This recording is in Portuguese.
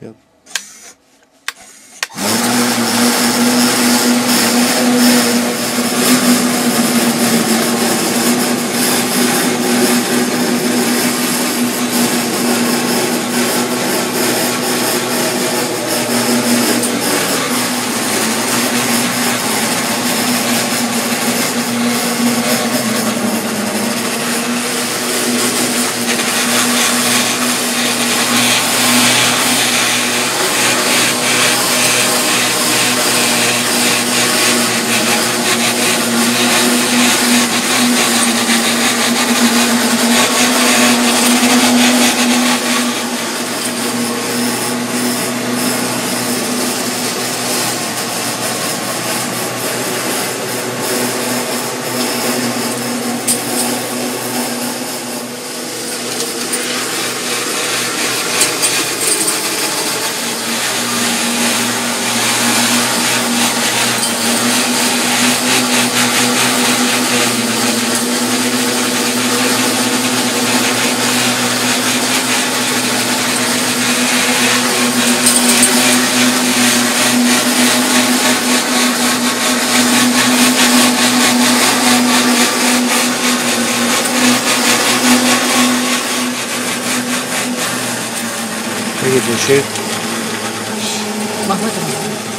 Yep. encher. Mas vai tomar.